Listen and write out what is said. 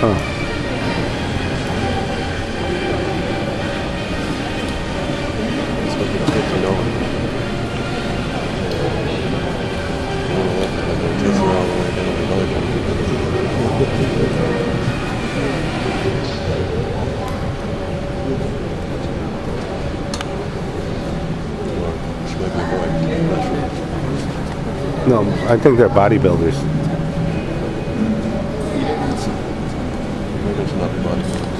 No, I think they're bodybuilders. there's nothing much.